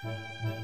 Música